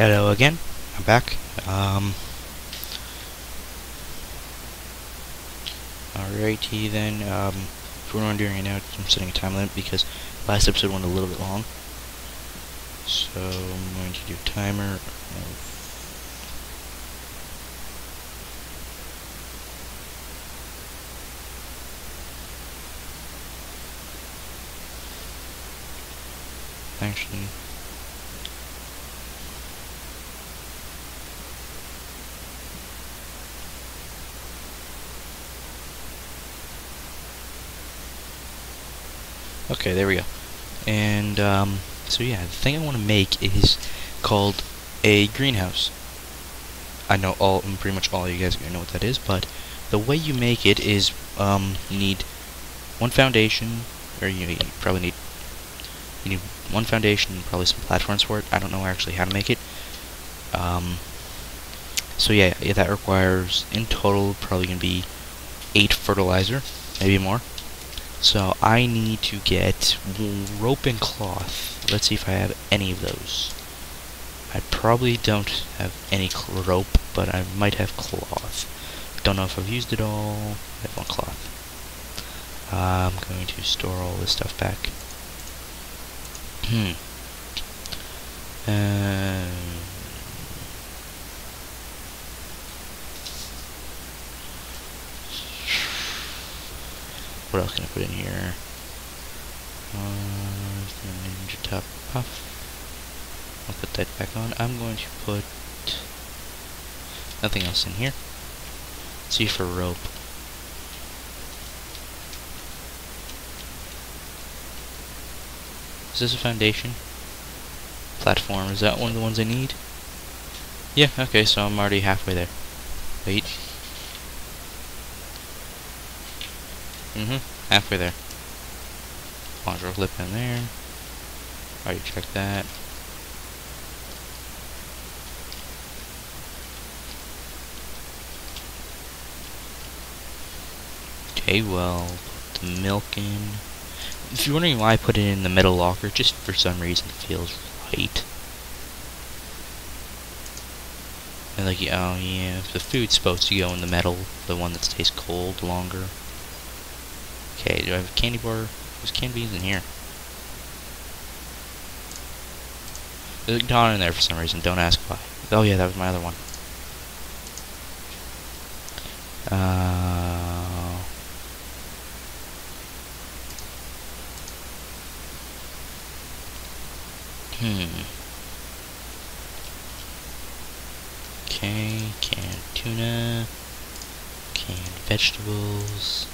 hello again. I'm back. Um, alrighty then. Um, if we're doing right now, I'm setting a time limit because last episode went a little bit long. So I'm going to do timer actually Okay, there we go. And, um, so yeah, the thing I want to make is called a greenhouse. I know all, pretty much all you guys are going to know what that is, but the way you make it is, um, you need one foundation, or you, you probably need, you need one foundation and probably some platforms for it. I don't know actually how to make it. Um, so yeah, yeah, that requires, in total, probably going to be 8 fertilizer, maybe more. So I need to get rope and cloth. Let's see if I have any of those. I probably don't have any rope, but I might have cloth. Don't know if I've used it all. I have one cloth. I'm going to store all this stuff back. Hmm. Uh, What else can I put in here? Uh, ninja top puff. I'll put that back on. I'm going to put nothing else in here. Let's see for rope. Is this a foundation? Platform, is that one of the ones I need? Yeah, okay, so I'm already halfway there. Wait. Mm-hmm. Halfway there. Launcher clip in there. Already checked that. Okay, well, put the milk in. If you're wondering why I put it in the metal locker, just for some reason it feels right. And like, oh yeah, the food's supposed to go in the metal, the one that stays cold longer. Okay, do I have a candy bar? There's candy beans in here. There's a don in there for some reason, don't ask why. Oh yeah, that was my other one. Uh... Hmm. Okay, canned tuna, canned vegetables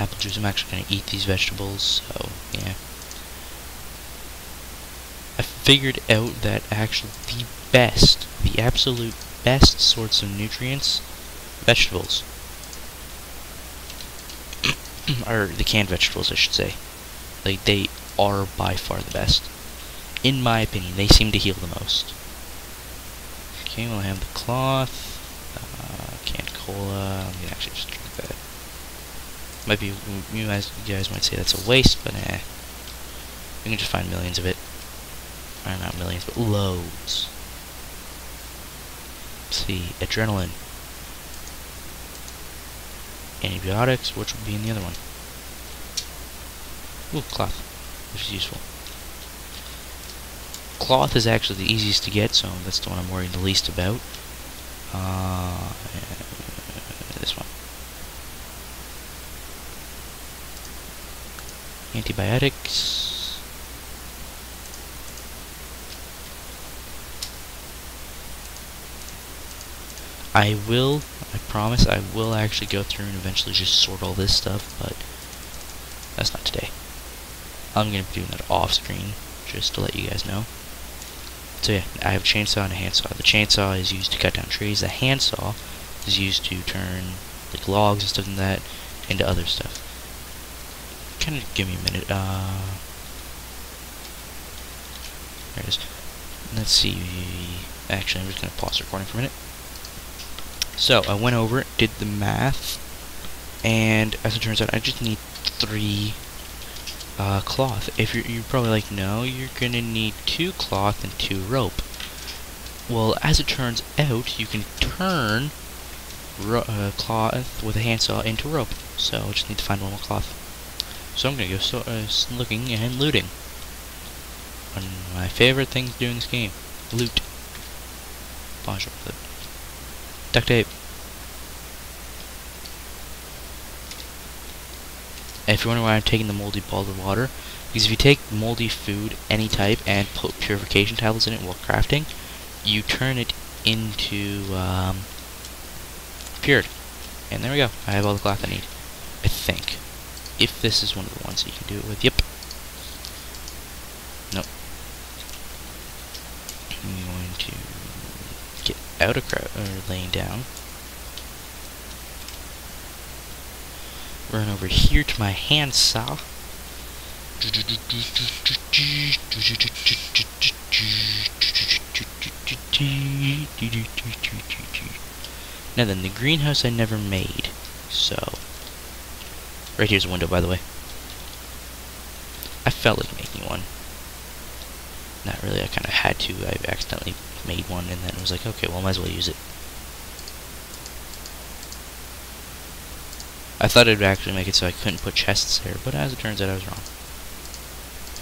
apple juice. I'm actually going to eat these vegetables, so yeah. I figured out that actually the best, the absolute best sorts of nutrients, vegetables. or the canned vegetables, I should say. Like, they are by far the best. In my opinion, they seem to heal the most. Okay, we'll have the cloth, uh, canned cola, let me actually just might be, you guys, you guys might say that's a waste, but eh. We can just find millions of it. Or not millions, but loads. Let's see, adrenaline. Antibiotics, which would be in the other one. Ooh, cloth, which is useful. Cloth is actually the easiest to get, so that's the one I'm worried the least about. Uh, this one. Antibiotics. I will, I promise, I will actually go through and eventually just sort all this stuff, but that's not today. I'm going to be doing that off screen, just to let you guys know. So yeah, I have a chainsaw and a handsaw. The chainsaw is used to cut down trees. The handsaw is used to turn like logs and stuff like that into other stuff kind of give me a minute. Uh, there it is. Let's see. Actually, I'm just going to pause recording for a minute. So, I went over it, did the math, and as it turns out, I just need three uh, cloth. If you're, you're probably like, no, you're going to need two cloth and two rope. Well, as it turns out, you can turn uh, cloth with a handsaw into rope. So I just need to find one more cloth. So I'm gonna go so, uh, looking and looting. One of my favorite things to do in this game. Loot. Bonjour. Duct tape. If you're wondering why I'm taking the moldy ball of water, because if you take moldy food, any type, and put purification tablets in it while crafting, you turn it into um, cured. And there we go. I have all the cloth I need. I think. If this is one of the ones that you can do it with. Yep. Nope. I'm going to get out of crowd or laying down. Run over here to my handsaw. Now then, the greenhouse I never made, so... Right here's a window, by the way. I felt like making one. Not really, I kind of had to. I accidentally made one and then was like, okay, well, might as well use it. I thought would actually make it so I couldn't put chests there, but as it turns out, I was wrong.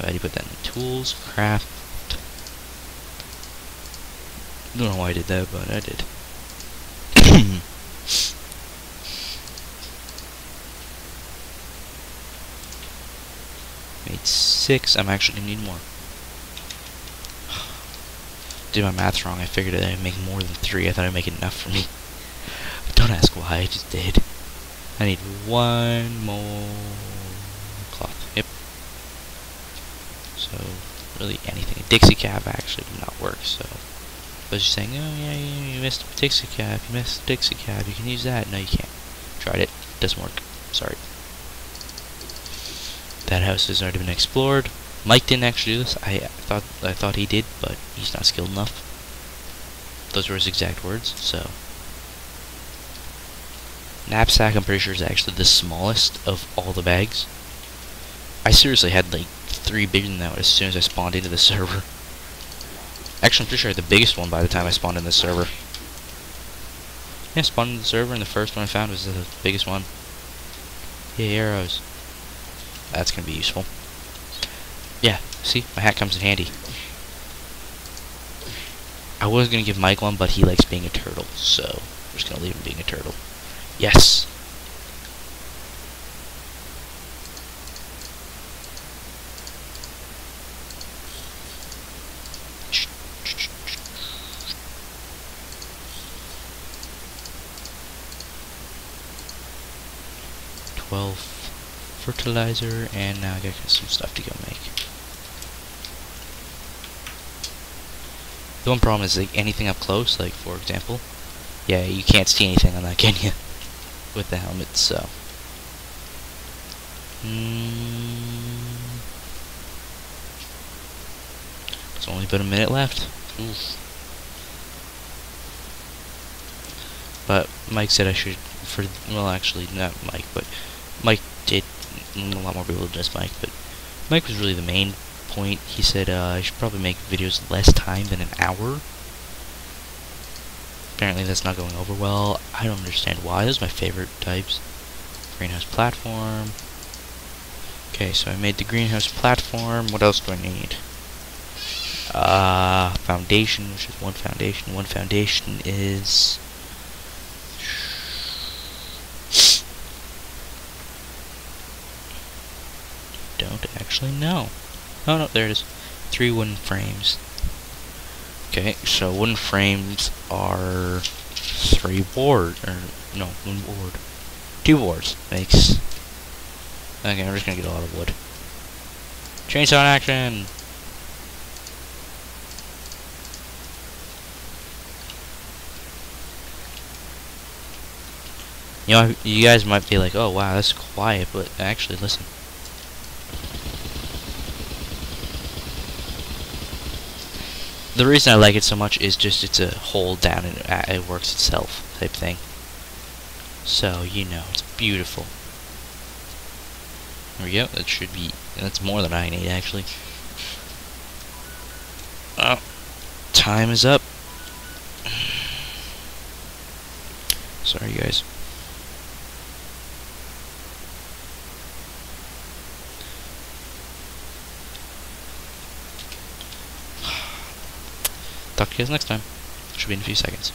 I had to put that in the tools, craft. Don't know why I did that, but I did. Made six. I'm actually gonna need more. Did my math wrong. I figured I'd make more than three. I thought I'd make enough for me. Don't ask why. I just did. I need one more cloth. Yep. So, really anything. A Dixie cap actually did not work, so... I was just saying, oh yeah, yeah, you missed a Dixie cap, you missed a Dixie cap, you can use that. No, you can't. Tried it. Doesn't work. Sorry. That house has already been explored. Mike didn't actually do this. I thought I thought he did, but he's not skilled enough. Those were his exact words, so knapsack, I'm pretty sure, is actually the smallest of all the bags. I seriously had like three bigger than that as soon as I spawned into the server. Actually, I'm pretty sure I had the biggest one by the time I spawned in the server. Yeah, spawned in the server, and the first one I found was the biggest one. Yeah, arrows. That's gonna be useful. Yeah, see, my hat comes in handy. I was gonna give Mike one, but he likes being a turtle, so I'm just gonna leave him being a turtle. Yes. Twelve fertilizer, and now I got some stuff to go make. The one problem is like anything up close, like for example, yeah, you can't see anything on that, can you? with the helmet, so. Mm. It's only about a minute left. Oof. But Mike said I should, for well, actually not Mike, but Mike did. A lot more people than just Mike, but Mike was really the main point. He said uh, I should probably make videos less time than an hour Apparently that's not going over well. I don't understand why. Those are my favorite types. Greenhouse platform. Okay, so I made the greenhouse platform. What else do I need? Uh, foundation, which is one foundation. One foundation is... Don't actually know. Oh no, there it is. Three wooden frames. Okay, so wooden frames are three board, or no, one board. Two boards makes. Okay, I'm just gonna get a lot of wood. Chainsaw action! You know, you guys might be like, oh wow, that's quiet, but actually, listen. the reason I like it so much is just it's a hold down and it works itself type thing. So, you know, it's beautiful. There we go, that should be, that's more than I need actually. Oh, time is up. Sorry guys. Talk to you guys next time. Should be in a few seconds.